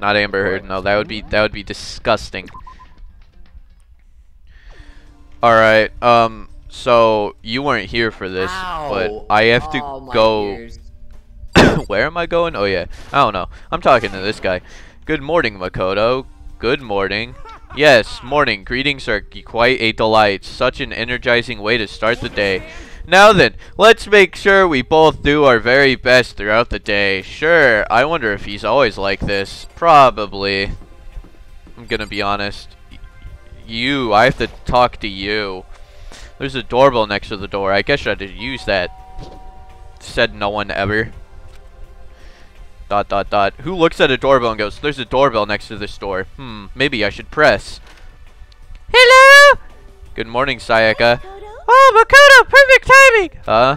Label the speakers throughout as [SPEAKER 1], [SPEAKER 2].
[SPEAKER 1] Not Amber Heard. No, that would be that would be disgusting. All right. Um. So you weren't here for this, but I have to
[SPEAKER 2] Oh,
[SPEAKER 1] go. Where am I going? Oh yeah. I don't know. I'm talking to this guy. Good morning, Makoto. Good morning. Yes, morning. Greetings are quite a delight. Such an energizing way to start the day. Now then, let's make sure we both do our very best throughout the day. Sure, I wonder if he's always like this. Probably. I'm gonna be honest. You, I have to talk to you. There's a doorbell next to the door. I guess I should use that. Said no one ever. Dot dot dot. Who looks at a doorbell and goes, There's a doorbell next to this door. Hmm, maybe I should press. Hello? Good morning, Sayaka. Oh, Makoto, perfect timing! Huh?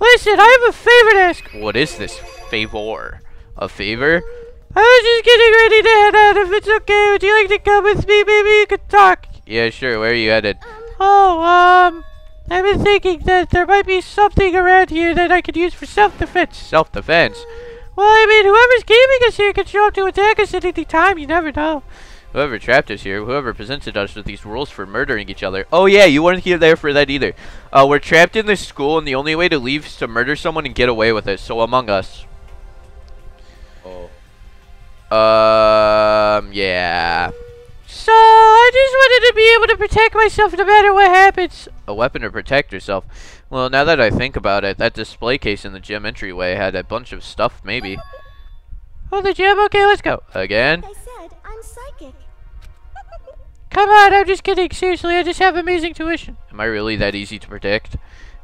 [SPEAKER 1] Listen, I have a favor to ask. What is this favor? A favor? I was just getting ready to head out. If it's okay, would you like to come with me? Maybe you could talk. Yeah, sure. Where are you headed? Oh, um, I've been thinking that there might be something around here that I could use for self-defense. Self-defense? Well, I mean, whoever's keeping us here could show up to attack us at any time. You never know. Whoever trapped us here, whoever presented us with these rules for murdering each other. Oh yeah, you weren't here there for that either. Uh, we're trapped in this school, and the only way to leave is to murder someone and get away with it. So among us.
[SPEAKER 2] Oh.
[SPEAKER 1] Um, yeah. So, I just wanted to be able to protect myself no matter what happens. A weapon to protect yourself. Well, now that I think about it, that display case in the gym entryway had a bunch of stuff, maybe. Oh, the gym? Okay, let's go. Again?
[SPEAKER 3] I said I'm psychic.
[SPEAKER 1] Come on, I'm just kidding. Seriously, I just have amazing tuition. Am I really that easy to predict?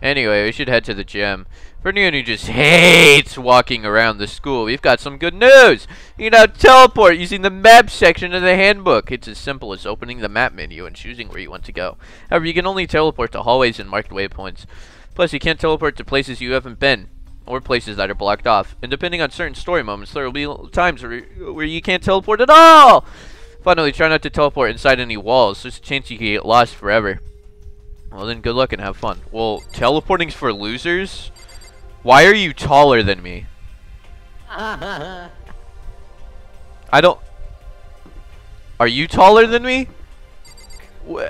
[SPEAKER 1] Anyway, we should head to the gym. For anyone who just hates walking around the school, we've got some good news! You can now teleport using the map section of the handbook. It's as simple as opening the map menu and choosing where you want to go. However, you can only teleport to hallways and marked waypoints. Plus, you can't teleport to places you haven't been, or places that are blocked off. And depending on certain story moments, there will be times where, where you can't teleport at all! Finally, try not to teleport inside any walls. There's a chance you could get lost forever. Well, then good luck and have fun. Well, teleporting's for losers? Why are you taller than me? I don't... Are you taller than me?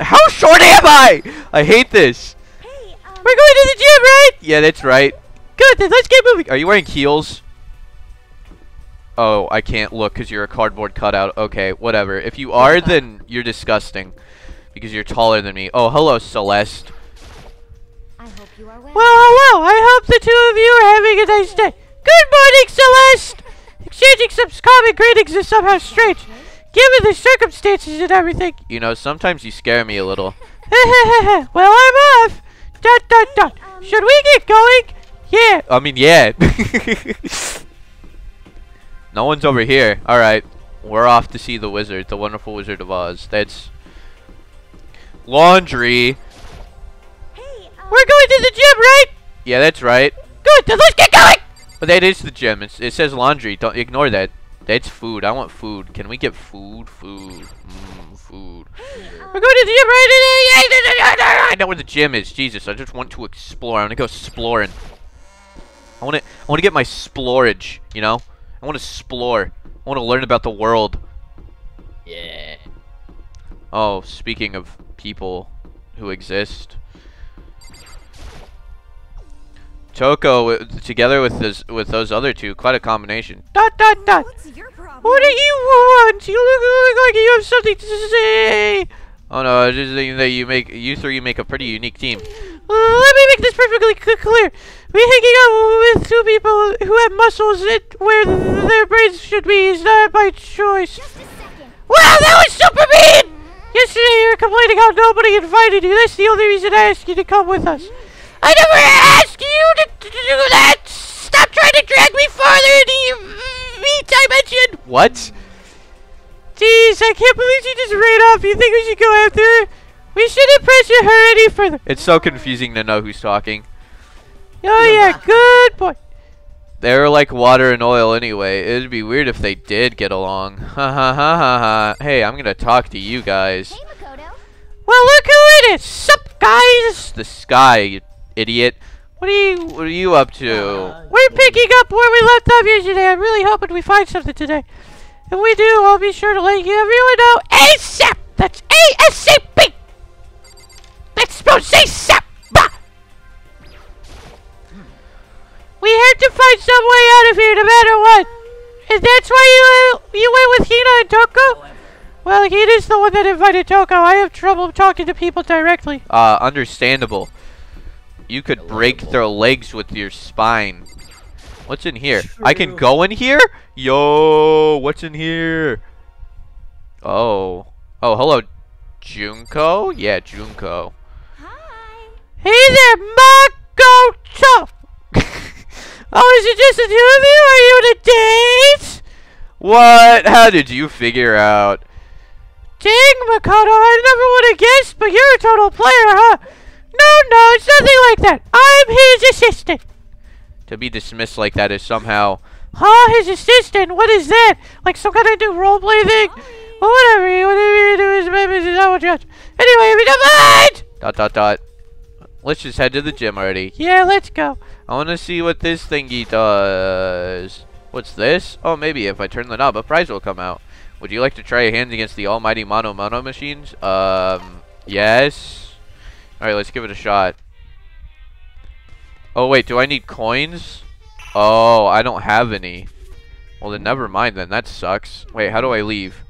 [SPEAKER 1] How short am I? I hate this.
[SPEAKER 3] Hey, um,
[SPEAKER 1] We're going to the gym, right? Yeah, that's right. Good, then let's get moving. Are you wearing heels? Oh, I can't look because you're a cardboard cutout. Okay, whatever. If you are, then you're disgusting. Because you're taller than me. Oh, hello, Celeste.
[SPEAKER 3] I hope you are well.
[SPEAKER 1] Well, hello. I hope the two of you are having a nice day. Good morning, Celeste. Exchanging some common greetings is somehow strange, given the circumstances and everything. You know, sometimes you scare me a little. well, I'm off. Dot dot dot. Um, Should we get going? Yeah. I mean, yeah. No one's over here. All right, we're off to see the wizard, the wonderful Wizard of Oz. That's laundry.
[SPEAKER 3] Hey, um,
[SPEAKER 1] We're going to the gym, right? Yeah, that's right. Good, then let's get going! But that is the gym. It's, it says laundry. Don't ignore that. That's food. I want food. Can we get food? Food. Mm, food. We're going to the gym right I know where the gym is. Jesus, I just want to explore. I want to go exploring. I want to. I want to get my splorage. You know. I want to explore. I want to learn about the world.
[SPEAKER 2] yeah.
[SPEAKER 1] Oh, speaking of people who exist, Toko together with this with those other two, quite a combination. Dot dot dot.
[SPEAKER 3] what's your problem?
[SPEAKER 1] What do you want? You look, look like you have something to say. Oh no, I just think that you make you three make a pretty unique team. Uh, let me make this perfectly c- clear. We hanging out with two people who have muscles and where their brains should be is not by choice.
[SPEAKER 3] Just a second.
[SPEAKER 1] Wow, that was super mean! Yesterday you were complaining how nobody invited you. That's the only reason I asked you to come with us. I never asked you to, to do that! Stop trying to drag me farther into your me dimension! What? Jeez, I can't believe you just ran off. You think we should go after her? We shouldn't pressure her any further. It's so confusing to know who's talking. Oh yeah, good boy. They're like water and oil anyway. It'd be weird if they did get along. Ha ha ha ha ha. Hey, I'm gonna talk to you guys.
[SPEAKER 3] Hey, Makoto.
[SPEAKER 1] Well, look who it is. Sup, guys? The sky, you idiot. What are you? What are you up to?
[SPEAKER 2] Uh,
[SPEAKER 1] We're picking up where we left off yesterday. I'm really hoping we find something today. If we do, I'll be sure to let you everyone know ASAP! That's A-S-A-P! We had to find some way out of here no matter what. And that's why you, uh, you went with Hina and Toko? Well, Hina's the one that invited Toko. I have trouble talking to people directly. Uh, understandable. You could break their legs with your spine. What's in here? I can go in here? Yo, what's in here? Oh. Oh, hello, Junko? Yeah, Junko.
[SPEAKER 3] Hi.
[SPEAKER 1] Hey there, Makoto! oh, is it just the two of you? Are you on a date? What? How did you figure out? Dang, Makoto, I never would have guessed, but you're a total player, huh? No, no, it's nothing like that. I'm his assistant. To be dismissed like that is somehow... Huh, his assistant? What is that? Like some kind of new roleplay thing? Well, whatever, you- whatever you do is my business, I will judge. Anyway, we don't mind! Dot, dot, dot. Let's just head to the gym already. Yeah, let's go. I want to see what this thingy does. What's this? Oh, maybe if I turn the knob, a prize will come out. Would you like to try your hands against the almighty Mono Mono machines? Um, yes. Alright, let's give it a shot. Oh, wait, do I need coins? Oh, I don't have any. Well, then never mind then. That sucks. Wait, how do I leave?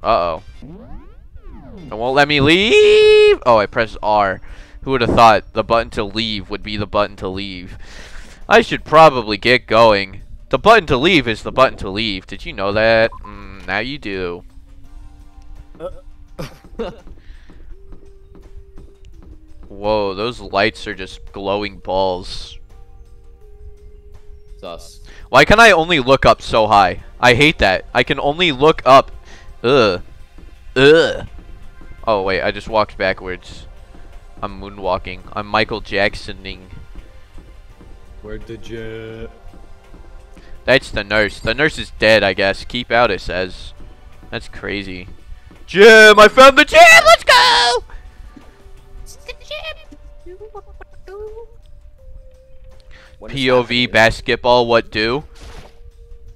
[SPEAKER 1] Uh-oh. It won't let me leave! Oh, I pressed R. Who would have thought the button to leave would be the button to leave? I should probably get going. The button to leave is the button to leave. Did you know that? Mm, now you do. Whoa, those lights are just glowing balls.
[SPEAKER 2] Sus.
[SPEAKER 1] Why can I only look up so high? I hate that. I can only look up. Ugh. Ugh. Oh, wait, I just walked backwards. I'm moonwalking. I'm Michael Jacksoning.
[SPEAKER 2] Where did you...
[SPEAKER 1] That's the nurse. The nurse is dead, I guess. Keep out, it says. That's crazy. Jim, I found the gym! Let's go!
[SPEAKER 2] What is
[SPEAKER 1] POV basketball, what do?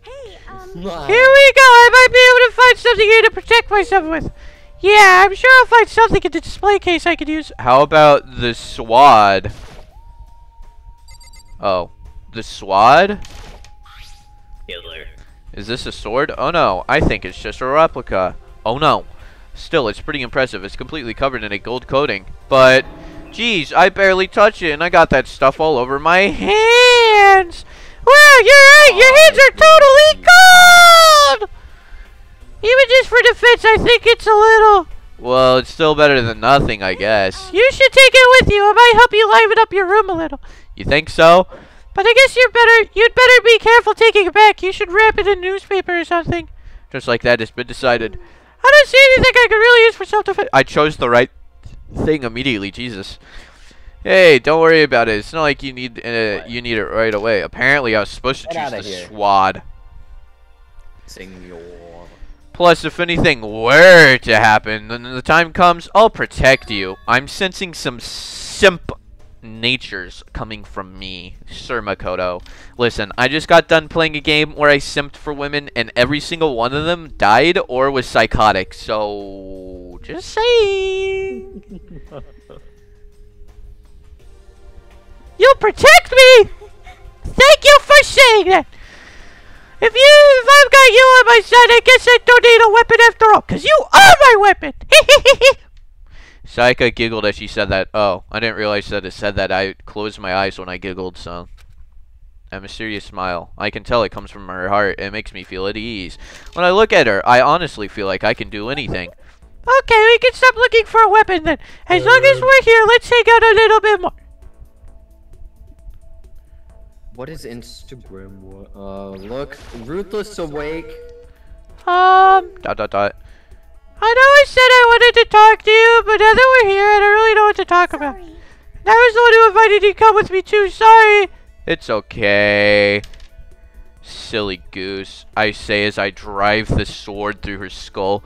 [SPEAKER 3] Hey, um,
[SPEAKER 1] Here we go. I might be able to find something here to protect myself with. Yeah, I'm sure I'll find something in the display case I could use. How about the swad? Oh, the swad?
[SPEAKER 2] Killer.
[SPEAKER 1] Is this a sword? Oh no, I think it's just a replica. Oh no. Still, it's pretty impressive. It's completely covered in a gold coating. But, geez, I barely touched it and I got that stuff all over my hands. Wow, you're right. Your oh, hands are totally gold. Even just for defense, I think it's a little... Well, it's still better than nothing, I guess. You should take it with you. It might help you liven up your room a little. You think so? But I guess you're better. You'd better be careful taking it back. You should wrap it in newspaper or something. Just like that, it's been decided. I don't see anything I could really use for self-defense. I chose the right thing immediately. Jesus. Hey, don't worry about it. It's not like you need uh, you need it right away. Apparently, I was supposed to
[SPEAKER 2] Get
[SPEAKER 1] choose
[SPEAKER 2] outta
[SPEAKER 1] the
[SPEAKER 2] here.
[SPEAKER 1] swad.
[SPEAKER 2] Senor.
[SPEAKER 1] Plus, if anything were to happen, then the time comes, I'll protect you. I'm sensing some simp natures coming from me, Sir Makoto. Listen, I just got done playing a game where I simped for women, and every single one of them died or was psychotic. So, just saying. You'll protect me. Thank you for saying that. If you, if I've got you on my side, I guess I don't need a weapon after all, cause you are my weapon. Sayaka giggled as she said that. Oh, I didn't realize that it said that. I closed my eyes when I giggled, so. A mysterious smile. I can tell it comes from her heart. It makes me feel at ease. When I look at her, I honestly feel like I can do anything. Okay, we can stop looking for a weapon then. As long as uh. we're here, let's hang out a little bit more.
[SPEAKER 2] What is Instagram? What? Uh, look. Ruthless Awake.
[SPEAKER 1] Um, dot dot dot. I know I said I wanted to talk to you, but now that we're here, I don't really know what to talk about.
[SPEAKER 3] sorry.
[SPEAKER 1] I was the one who invited you to come with me too. Sorry. It's okay. Silly goose. I say as I drive the sword through her skull.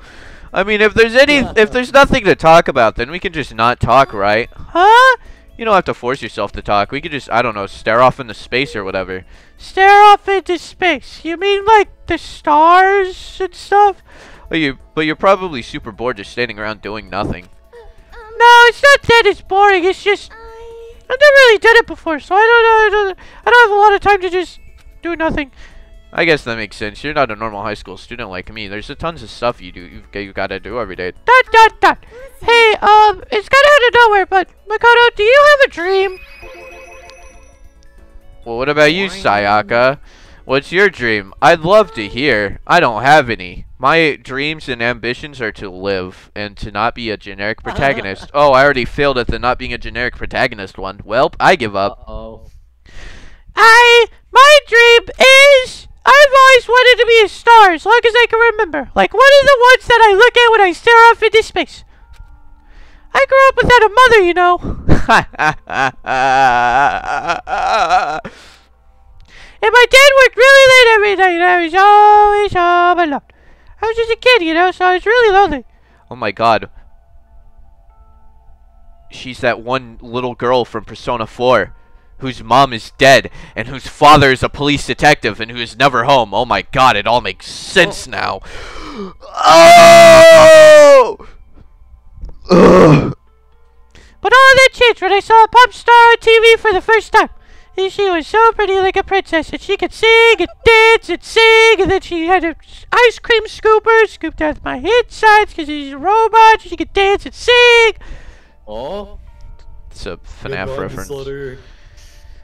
[SPEAKER 1] I mean, if there's any, if there's nothing to talk about, then we can just not talk, right? Huh?
[SPEAKER 4] You don't have to force yourself to talk. We could just, I don't know, stare off into space or whatever. Stare off into space? You mean like the stars and stuff? But you, but you're probably super bored just standing around doing nothing.
[SPEAKER 3] Um,
[SPEAKER 4] No, it's not that it's boring. It's just
[SPEAKER 3] I.
[SPEAKER 4] I've never really done it before, so I don't know. I don't, I don't have a lot of time to just do nothing. I guess that makes sense. You're not a normal high school student like me. There's a tons of stuff you do. You've, you gotta do every day. Dot dot dot. Hey, um, it's kind of out of nowhere, but Makoto, do you have a dream? Well, what about you, Sayaka? What's your dream? I'd love to hear. I don't have any. My dreams and ambitions are to live and to not be a generic protagonist. oh, I already failed at the not being a generic protagonist one. Welp, I give up.
[SPEAKER 2] Uh-oh.
[SPEAKER 4] I my dream is I've always wanted to be a star as long as I can remember. Like one of the ones that I look at when I stare off into space. I grew up without a mother, you know. and my dad worked really late every night. I was always home alone. I was just a kid, you know, so I was really lonely. Oh my god. She's that one little girl from Persona 4 whose mom is dead and whose father is a police detective and who is never home. Oh my god, it all makes sense oh. now. Oh! Ugh. But all that changed when I saw a pop star on TV for the first time. And she was so pretty like a princess, and she could sing and dance and sing, and then she had an ice cream scooper, scooped out of my insides because she's a robot, she could dance and sing.
[SPEAKER 2] Oh.
[SPEAKER 4] It's a FNAF
[SPEAKER 2] Goodbye,
[SPEAKER 4] reference.
[SPEAKER 2] disorder.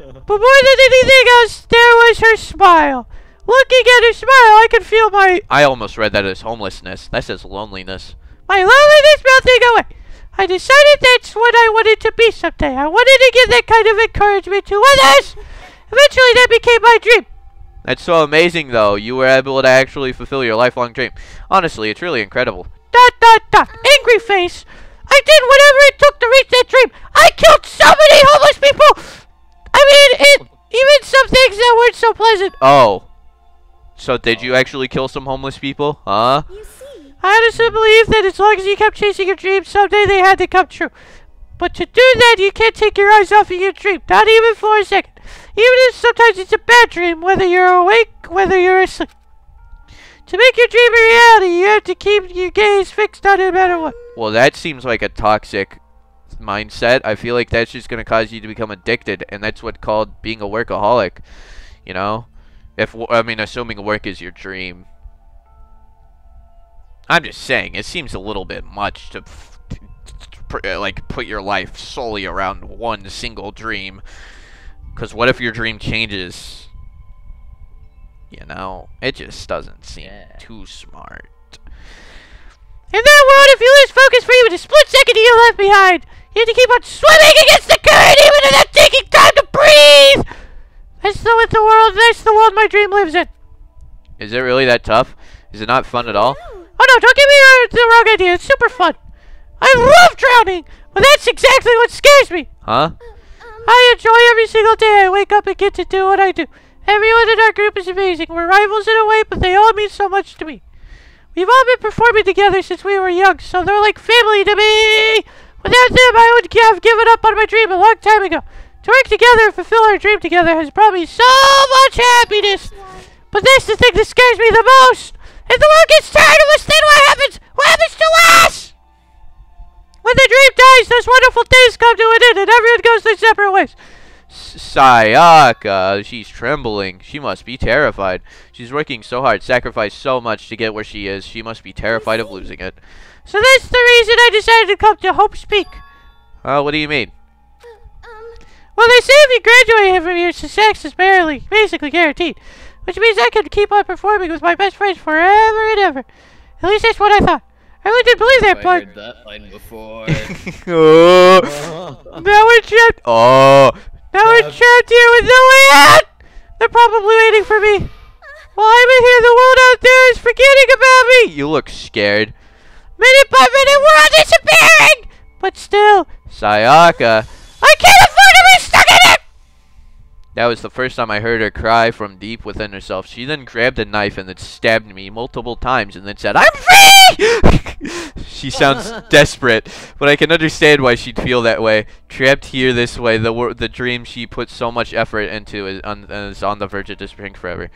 [SPEAKER 4] But more than anything else, there was her smile. Looking at her smile, I could feel my. I almost read that as homelessness. That says loneliness. My loneliness melting away. I decided that's what I wanted to be someday. I wanted to give that kind of encouragement to others. Eventually, that became my dream. That's so amazing, though. You were able to actually fulfill your lifelong dream. Honestly, it's really incredible. Dot dot dot. Angry face. I did whatever it took to reach that dream. I killed so many homeless people. I mean, it even some things that weren't so pleasant. Oh. So did you actually kill some homeless people? Huh?
[SPEAKER 3] You see.
[SPEAKER 4] I honestly believe that as long as you kept chasing your dreams, someday they had to come true. But to do that, you can't take your eyes off of your dream, not even for a second. Even if sometimes it's a bad dream, whether you're awake, whether you're asleep. To make your dream a reality, you have to keep your gaze fixed on it no matter what. Well, that seems like a toxic mindset. I feel like that's just going to cause you to become addicted, and that's what called being a workaholic. You know? If I mean, assuming work is your dream. I'm just saying, it seems a little bit much to, f- t- t- pr- uh, like, put your life solely around one single dream. Because what if your dream changes? You know, it just doesn't seem
[SPEAKER 2] Yeah.
[SPEAKER 4] too smart. In that world, if you lose focus for even a split second, you're left behind. You have to keep on swimming against the current, even without taking time to breathe. That's the what the world. That's the world my dream lives in. Is it really that tough? Is it not fun at all? Oh no! Don't give me uh, the wrong idea. It's super fun. I love drowning, but that's exactly what scares me. Huh? I enjoy every single day I wake up and get to do what I do. Everyone in our group is amazing. We're rivals in a way, but they all mean so much to me. We've all been performing together since we were young, so they're like family to me. Without them, I would have given up on my dream a long time ago. To work together and fulfill our dream together has brought me so much happiness. But that's the thing that scares me the most. If the world gets tired of us, then what happens? What happens to us? When the dream dies, those wonderful days come to an end and everyone goes their separate ways. Sayaka, she's trembling. She must be terrified. She's working so hard, sacrificed so much to get where she is. She must be terrified of losing it. So that's the reason I decided to come to Hope's Peak. Uh, what do you mean?
[SPEAKER 3] Um,
[SPEAKER 4] Well, they say if you graduate from here, success is barely, basically guaranteed. Which means I could keep on performing with my best friends forever and ever. At least that's what I thought. I really did believe that
[SPEAKER 2] I
[SPEAKER 4] part.
[SPEAKER 2] heard that line before.
[SPEAKER 4] oh, now we're. Oh, now we're
[SPEAKER 2] Yeah.
[SPEAKER 4] trapped here with no way out. They're probably waiting for me. While I'm in here, the world out there is forgetting about me. You look scared. Minute by minute, we're all disappearing. But still, Sayaka, I can't afford to be stuck in it.
[SPEAKER 1] That was the first time I heard her cry from deep within herself. She then grabbed a knife and then stabbed me multiple times and then said, I'm free! she sounds desperate, but I can understand why she'd feel that way. Trapped here this way, the wor- the dream she put so much effort into is on, is on the verge of disappearing forever.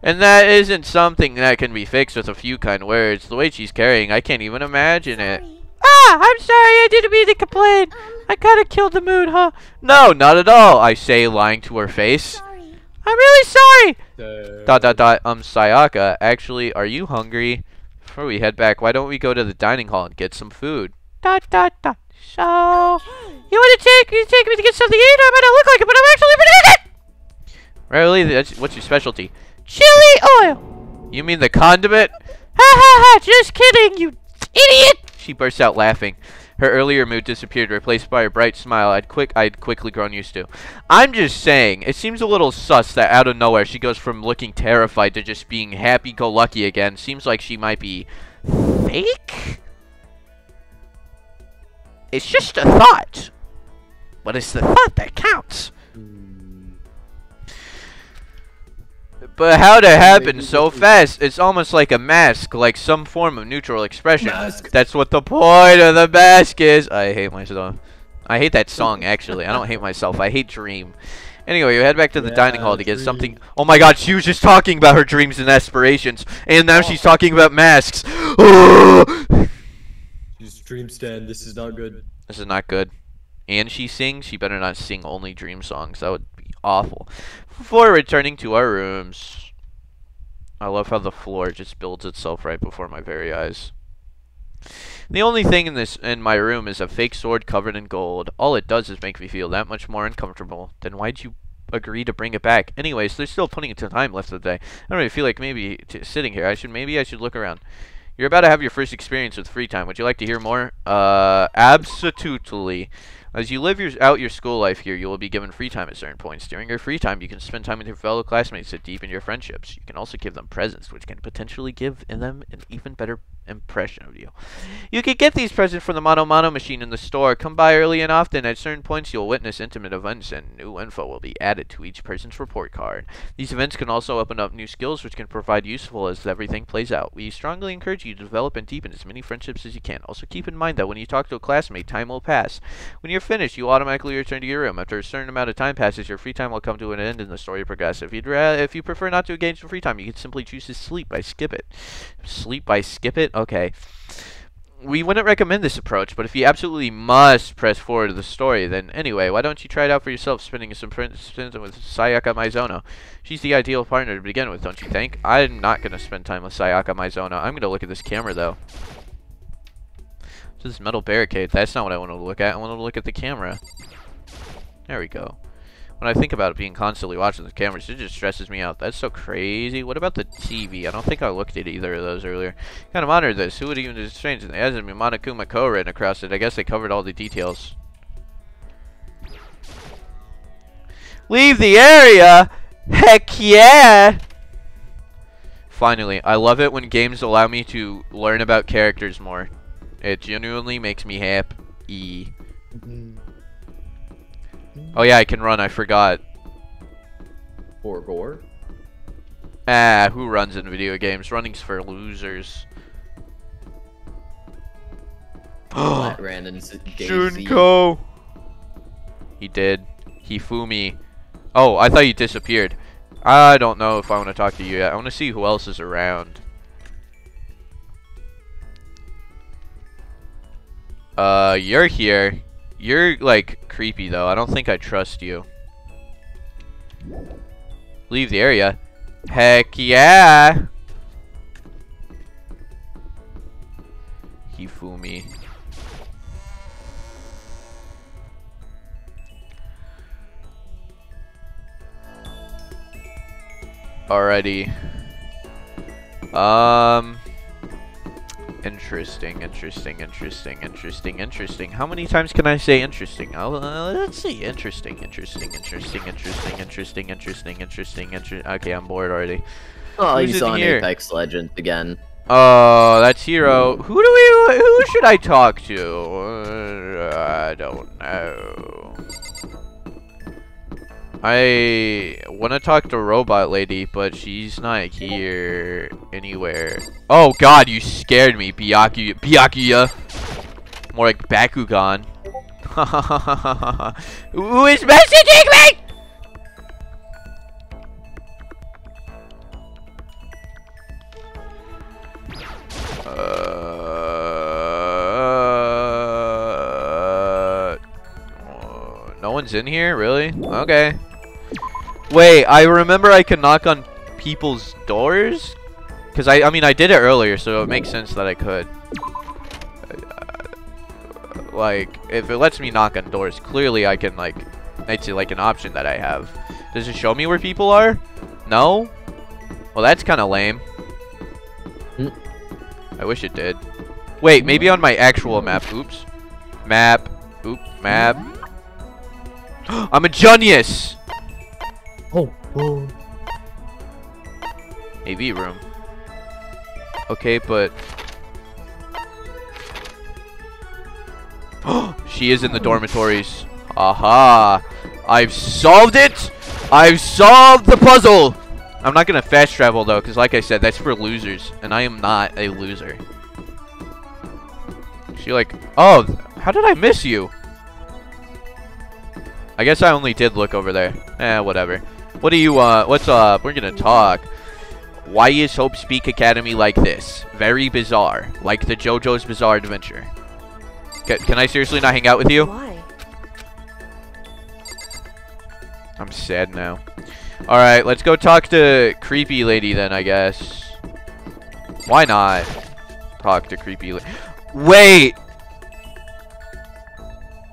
[SPEAKER 1] And that isn't something that can be fixed with a few kind words. The way she's carrying, I can't even imagine it.
[SPEAKER 3] Sorry.
[SPEAKER 1] Ah, I'm sorry, I didn't mean to complain. I kinda killed the mood, huh? No, not at all, I say, lying to her face.
[SPEAKER 3] Sorry.
[SPEAKER 1] I'm really sorry!
[SPEAKER 2] Uh,
[SPEAKER 1] Dot dot dot, um, Sayaka, actually, are you hungry? Before we head back, why don't we go to the dining hall and get some food? Dot dot dot. So, you wanna take, you take me to get something to eat? I might not look like it, but I'm actually pretty good! Really? That's, what's your specialty? Chili oil! You mean the condiment? Ha ha ha, just kidding, you idiot! She burst out laughing. Her earlier mood disappeared, replaced by a bright smile I'd quick I'd quickly grown used to. I'm just saying, it seems a little sus that out of nowhere she goes from looking terrified to just being happy-go-lucky again. Seems like she might be fake? It's just a thought. But it's the thought that counts.
[SPEAKER 2] mm,
[SPEAKER 1] But how'd it happen so fast? It's almost like a mask, like some form of neutral expression.
[SPEAKER 2] Mask.
[SPEAKER 1] That's what the point of the mask is. I hate myself. I hate that song, actually. I don't hate myself. I hate Dream. Anyway, we head back to the dining hall to get
[SPEAKER 2] Dream.
[SPEAKER 1] something. Oh my god, she was just talking about her dreams and aspirations. And now she's oh. talking about masks.
[SPEAKER 2] Use dream stand. This is not good.
[SPEAKER 1] This is not good. And she sings, she better not sing only dream songs. That would be awful. Before returning to our rooms. I love how the floor just builds itself right before my very eyes. The only thing in this in my room is a fake sword covered in gold. All it does is make me feel that much more uncomfortable. Then why'd you agree to bring it back? Anyways, there's still plenty of time left of the day. I don't really feel like maybe sitting here. I should maybe I should look around. You're about to have your first experience with free time. Would you like to hear more? Uh, absolutely. As you live your, out your school life here, you will be given free time at certain points. During your free time, you can spend time with your fellow classmates to deepen your friendships. You can also give them presents, which can potentially give them an even better impression of you. You can get these presents from the Mono Mono machine in the store. Come by early and often. At certain points, you'll witness intimate events, and new info will be added to each person's report card. These events can also open up new skills, which can provide useful as everything plays out. We strongly encourage you to develop and deepen as many friendships as you can. Also, keep in mind that when you talk to a classmate, time will pass. When you're finished, you automatically return to your room. After a certain amount of time passes, your free time will come to an end and the story progresses. If, you'd if you prefer not to engage in free time, you can simply choose to sleep by skip it. Sleep by skip it? Okay. We wouldn't recommend this approach, but if you absolutely must press forward to the story, then anyway, why don't you try it out for yourself, spending some fr- with Sayaka Maizono? She's the ideal partner to begin with, don't you think? I'm not going to spend time with Sayaka Maizono. I'm going to look at this camera, though. So this metal barricade, that's not what I want to look at. I want to look at the camera. There we go. When I think about it being constantly watching the cameras, it just stresses me out. That's so crazy. What about the TV? I don't think I looked at either of those earlier. Kind of monitor this. Who would even do strange? It hasn't been Monokuma Ko written across it. I guess they covered all the details. Leave the area! Heck yeah! Finally, I love it when games allow me to learn about characters more. It genuinely makes me happy. Mm-hmm. Oh yeah, I can run, I forgot.
[SPEAKER 2] For gore.
[SPEAKER 1] Ah, who runs in video games? Running's for losers.
[SPEAKER 2] Flat Randon's Daisy.
[SPEAKER 1] Junko! He did. He Hifumi. Oh, I thought you disappeared. I don't know if I want to talk to you yet. I want to see who else is around. Uh, you're here. You're, like, creepy, though. I don't think I trust you. Leave the area. Heck yeah! Hifumi. Alrighty. Um. Interesting, interesting, interesting, interesting, interesting. How many times can I say interesting? I'll, uh, let's see. Interesting, interesting, interesting, interesting, interesting, interesting, interesting, interesting. Okay, I'm bored already.
[SPEAKER 2] Oh,
[SPEAKER 1] Who's
[SPEAKER 2] he's on
[SPEAKER 1] here?
[SPEAKER 2] Apex Legends again.
[SPEAKER 1] Oh, that's Hiro. Who do we? Who should I talk to? Uh, I don't know. I want to talk to Robot Lady, but she's not here anywhere. Oh god, you scared me, Byakuya. Byakuya. More like Bakugan. Who is messaging me? Uh, no one's in here, really? Okay. Wait, I remember I could knock on people's doors? Because I, I mean, I did it earlier, so it makes sense that I could. Like, if it lets me knock on doors, clearly I can, like, it's like an option that I have. Does it show me where people are? No? Well, that's kind of lame. I wish it did. Wait, maybe on my actual map. Oops. Map. Oop. Map. I'm a genius!
[SPEAKER 2] Oh.
[SPEAKER 1] AV room. Okay, but... she is in the dormitories. Aha! I've solved it! I've solved the puzzle! I'm not gonna fast travel though, because like I said, that's for losers. And I am not a loser. She like... Oh, how did I miss you? I guess I only did look over there. Eh, whatever. What do you want? Uh, what's up? We're gonna talk. Why is Hope's Peak Academy like this? Very bizarre. Like the JoJo's Bizarre Adventure. C can I seriously not hang out with you?
[SPEAKER 3] Why?
[SPEAKER 1] I'm sad now. Alright, let's go talk to Creepy Lady then, I guess. Why not? Talk to Creepy Lady. Wait!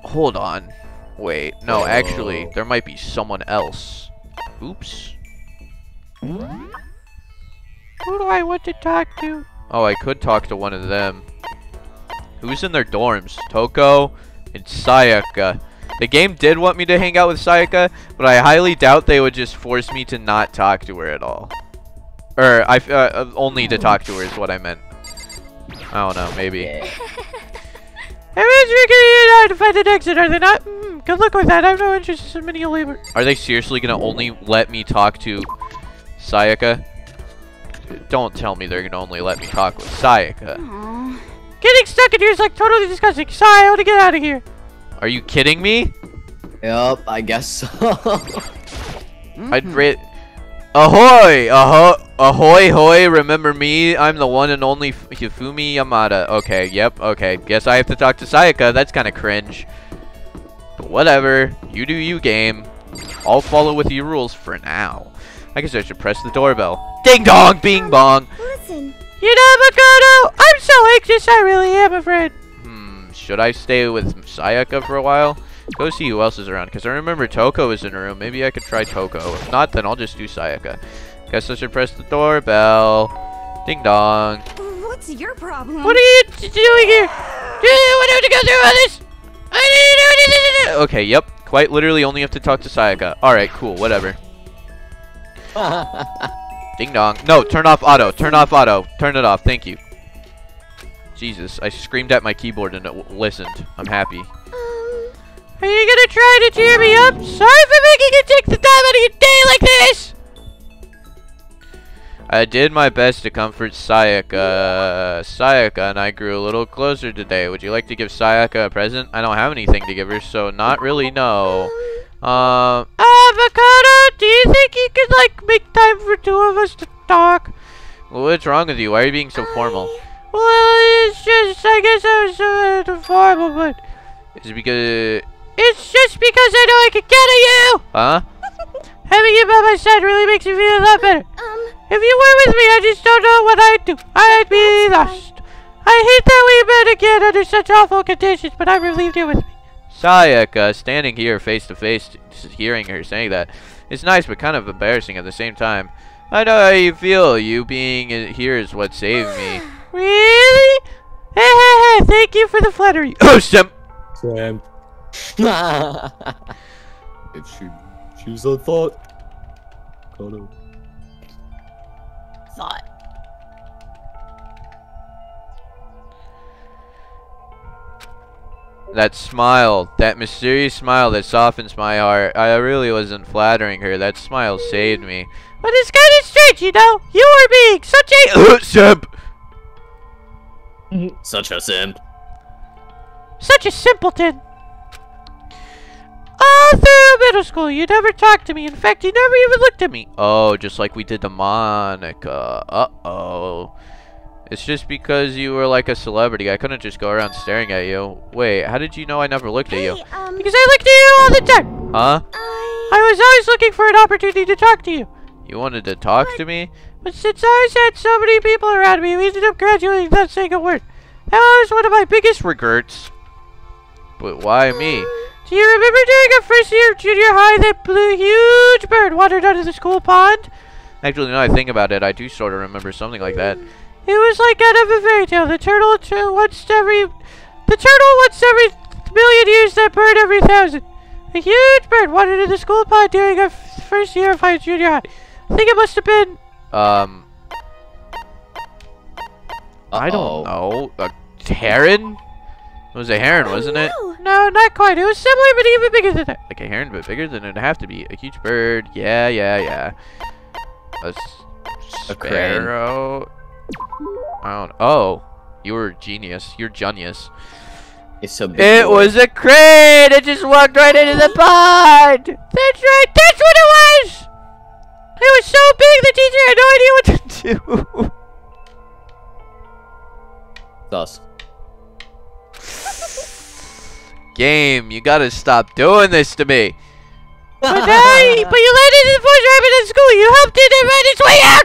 [SPEAKER 1] Hold on. Wait, no, actually,
[SPEAKER 2] Oh.
[SPEAKER 1] there might be someone else. Oops. Who do I want to talk to? Oh, I could talk to one of them. Who's in their dorms? Toko and Sayaka. The game did want me to hang out with Sayaka, but I highly doubt they would just force me to not talk to her at all. Or, I, uh, uh, only to talk to her is what I meant. I don't know, maybe.
[SPEAKER 2] Yeah.
[SPEAKER 1] Everyone's figuring out to find an exit, are they not? Mm, good luck with that. I have no interest in submitting a labor. Are they seriously gonna only let me talk to Sayaka? Don't tell me they're gonna only let me talk with Sayaka.
[SPEAKER 3] Aww.
[SPEAKER 1] Getting stuck in here is like totally disgusting. Sigh, I want to get out of here. Are you kidding me?
[SPEAKER 2] Yup, I guess so.
[SPEAKER 1] I'd rate. Ahoy! Ahoy! Ahoy! Hoy! Remember me? I'm the one and only Hifumi Yamada. Okay, yep, okay. Guess I have to talk to Sayaka. That's kind of cringe. But whatever. You do you, game. I'll follow with your rules for now. I guess I should press the doorbell. Ding dong! Bing bong!
[SPEAKER 3] Listen.
[SPEAKER 1] You know, Makoto, I'm so anxious, I really am afraid. Hmm, should I stay with Sayaka for a while? Go see who else is around, because I remember Toko is in a room. Maybe I could try Toko. If not, then I'll just do Sayaka. Guess I should press the doorbell. Ding dong.
[SPEAKER 3] What's your problem?
[SPEAKER 1] What are you doing here? Do you want to go through all this? I didn't do anything. Okay, yep. Quite literally only have to talk to Sayaka. Alright, cool, whatever. Ding dong. No, turn off auto. Turn off auto. Turn it off. Thank you. Jesus, I screamed at my keyboard and it w- listened. I'm happy. Are you gonna try to cheer me up? Sorry for making you take the time out of your day like this! I did my best to comfort Sayaka. Sayaka and I grew a little closer today. Would you like to give Sayaka a present? I don't have anything to give her, so not really, no. Um, Avocado, do you think you could, like, make time for two of us to talk? What's wrong with you? Why are you being so formal? Well, it's just, I guess I was so uh, formal, but... Is it because... It's just because I know I can get at you! Huh? Having you by my side really makes me feel a lot better.
[SPEAKER 3] um,
[SPEAKER 1] If you were with me, I just don't know what I'd do. I'd be lost. I hate that we met again under such awful conditions, but I'm relieved you're with me. Sayaka, standing here face to face, hearing her saying that, is nice but kind of embarrassing at the same time. I know how you feel. You being here is what saved me. really? Hey, hey, hey, thank you for the flattery. Oh, Sam.
[SPEAKER 2] Sam. if she she's a thought. Kodo.
[SPEAKER 3] thought.
[SPEAKER 1] That smile, that mysterious smile that softens my heart. I really wasn't flattering her. That smile saved me. But it's kind of strange, you know. You are being such a simp,
[SPEAKER 2] Such a simp.
[SPEAKER 1] such a simpleton. All through middle school, you never talked to me. In fact, you never even looked at me. Oh, just like we did to Monika. Uh-oh. It's just because you were like a celebrity. I couldn't just go around staring at you. Wait, how did you know I never looked at you?
[SPEAKER 3] Um,
[SPEAKER 1] Because I looked at you all the time. Huh?
[SPEAKER 3] I...
[SPEAKER 1] I was always looking for an opportunity to talk to you. You wanted to talk to me? But since I always had so many people around me, we ended up graduating without saying a word. That was one of my biggest regrets. But why me? Do you remember during our first year of junior high that blue huge bird wandered out of the school pond? Actually, now I think about it, I do sort of remember something like that. It was like out of a fairy tale. The turtle to once every, the turtle once every million years, that bird every thousand. A huge bird wandered into the school pond during our first year of high junior high. I think it must have been, um, I
[SPEAKER 2] Uh-oh.
[SPEAKER 1] don't know, a heron. It was a heron, wasn't it?
[SPEAKER 3] no.
[SPEAKER 1] No, not quite. It was similar, but even bigger than that. Like a heron, but bigger than it'd have to be. A huge bird. Yeah, yeah, yeah. A, s-
[SPEAKER 2] A crane.
[SPEAKER 1] sparrow. I don't. Oh, you were a genius. You're genius.
[SPEAKER 2] It's a big
[SPEAKER 1] It
[SPEAKER 2] boy.
[SPEAKER 1] was a crane. It just walked right into the pond. That's right. That's what it was. It was so big, the teacher had no idea what to do.
[SPEAKER 2] Thus.
[SPEAKER 1] Game, you gotta stop doing this to me. But hey, but you landed in the forest rabbit in school. You helped it and ran its way out.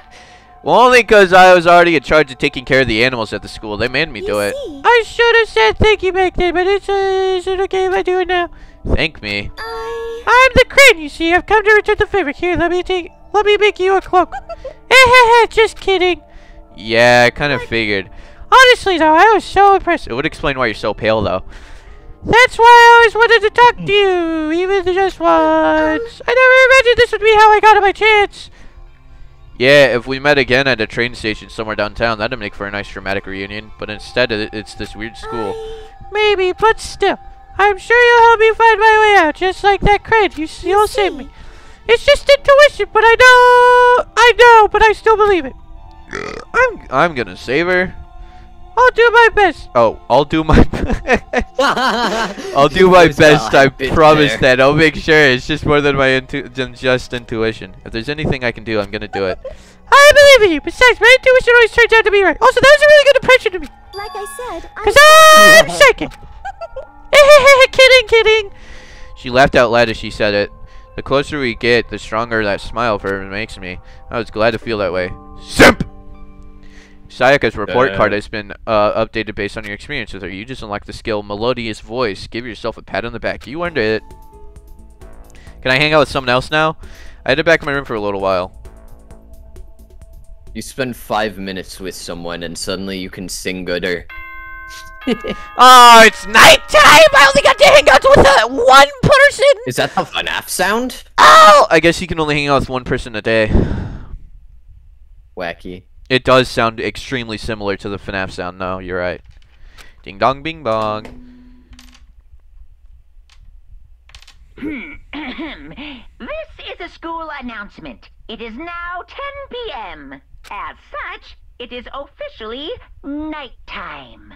[SPEAKER 1] Well, only because I was already in charge of taking care of the animals at the school. They made me
[SPEAKER 3] You
[SPEAKER 1] do it. I should have said thank you back then, but it's uh, is it okay if I do it now? Thank me.
[SPEAKER 3] I...
[SPEAKER 1] I'm the crane, you see. I've come to return the favor. Here, let me take, let me make you a cloak. Just kidding. Yeah, I kind of figured. Honestly, though, I was so impressed. It would explain why you're so pale, though. That's why I always wanted to talk to you, even just once. I never imagined this would be how I got my chance. Yeah, if we met again at a train station somewhere downtown, that'd make for a nice dramatic reunion. But instead, it's this weird school. Maybe, but still. I'm sure you'll help me find my way out, just like that crane. You, you'll save me. It's just intuition, but I know, I know, but I still believe it. I'm, I'm gonna save her. I'll do my best. Oh, I'll do my, I'll do my best. I
[SPEAKER 2] a bit
[SPEAKER 1] promise
[SPEAKER 2] there?
[SPEAKER 1] that. I'll make sure. It's just more than my intu- than just intuition. If there's anything I can do, I'm gonna do it. I believe in you. Besides, my intuition always turns out to be right. Also, that was a really good impression of me.
[SPEAKER 3] Like I said,
[SPEAKER 1] Cause
[SPEAKER 3] I...
[SPEAKER 1] I'm psychic. kidding, kidding. She laughed out loud as she said it. The closer we get, the stronger that smile of hers makes me. I was glad to feel that way. Simp! Sayaka's report
[SPEAKER 2] Uh.
[SPEAKER 1] card has been uh, updated based on your experience with her. You just unlocked the skill Melodious Voice. Give yourself a pat on the back. You earned it. Can I hang out with someone else now? I had to back in my room for a little while.
[SPEAKER 2] You spend five minutes with someone and suddenly you can sing gooder.
[SPEAKER 1] Oh, it's nighttime! I only got to hang out with uh, one person!
[SPEAKER 2] Is that the FNAF sound?
[SPEAKER 1] Oh! I guess you can only hang out with one person a day.
[SPEAKER 2] Wacky.
[SPEAKER 1] It does sound extremely similar to the FNAF sound. No, you're right. Ding dong bing bong.
[SPEAKER 5] this is a school announcement. It is now 10 p.m. As such, it is officially nighttime.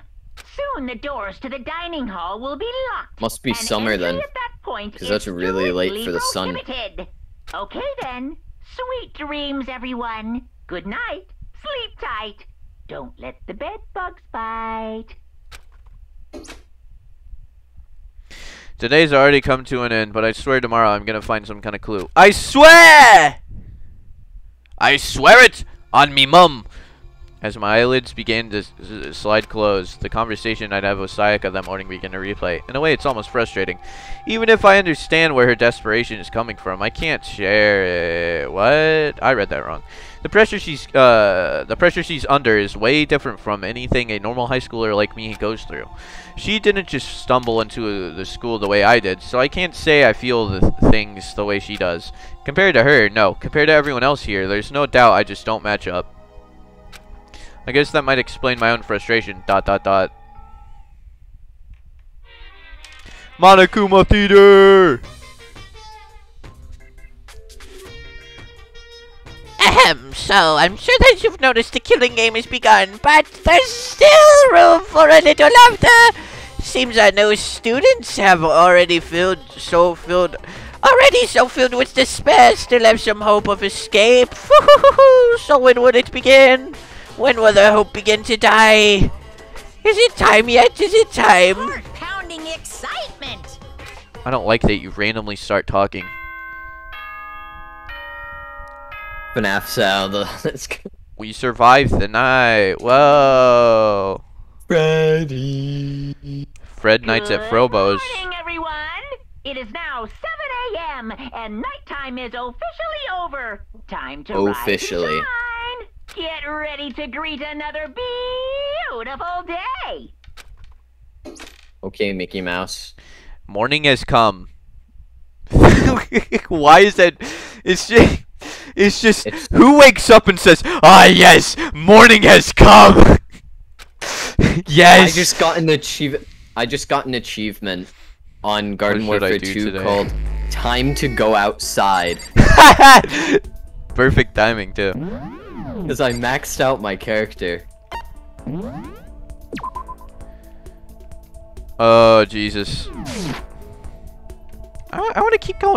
[SPEAKER 5] Soon the doors to the dining hall will be locked.
[SPEAKER 2] Must be
[SPEAKER 5] and
[SPEAKER 2] summer then,
[SPEAKER 5] At that point
[SPEAKER 2] 'cause
[SPEAKER 5] is
[SPEAKER 2] that's really late for the sun.
[SPEAKER 5] prohibited. Okay then. Sweet dreams, everyone. Good night. Sleep tight. Don't let the bed bugs bite.
[SPEAKER 1] Today's already come to an end, but I swear tomorrow I'm gonna find some kind of clue. I swear! I swear it on me mum! As my eyelids began to slide closed, the conversation I'd have with Sayaka that morning began to replay. In a way, it's almost frustrating. Even if I understand where her desperation is coming from, I can't share it. What? I read that wrong. The pressure she's uh the pressure she's under is way different from anything a normal high schooler like me goes through. She didn't just stumble into the school the way I did, so I can't say I feel the th- things the way she does. Compared to her, no. Compared to everyone else here, there's no doubt I just don't match up. I guess that might explain my own frustration. Dot dot dot. Monokuma Theater!
[SPEAKER 6] Ahem, so I'm sure that you've noticed the killing game has begun, but there's still room for a little laughter. Seems our new students have already filled so filled already so filled with despair, still have some hope of escape. so when will it begin? When will the hope begin to die? Is it time yet? Is it time?
[SPEAKER 3] Heart-pounding excitement.
[SPEAKER 1] I don't like that you randomly start talking.
[SPEAKER 2] FNAF sound. Let's go.
[SPEAKER 1] We survived the night. Whoa.
[SPEAKER 2] Freddy.
[SPEAKER 1] Fred Nights at
[SPEAKER 5] Good
[SPEAKER 1] Frobo's.
[SPEAKER 5] morning, everyone. It is now 7 a.m. and nighttime is officially over. Time to rise to
[SPEAKER 2] Officially.
[SPEAKER 5] Shine. Get ready to greet another beautiful day.
[SPEAKER 2] Okay, Mickey Mouse.
[SPEAKER 1] Morning has come. Why is that? It's just. It's just.
[SPEAKER 2] It's-
[SPEAKER 1] who wakes up and says, "Ah, yes, morning has come." yes.
[SPEAKER 2] I just got an achieve. I just got an achievement on Garden
[SPEAKER 1] should
[SPEAKER 2] Warfare 2
[SPEAKER 1] today?
[SPEAKER 2] called "Time to Go Outside"
[SPEAKER 1] Perfect timing too.
[SPEAKER 2] Because I maxed out my character.
[SPEAKER 1] Oh Jesus. I, I want to keep going.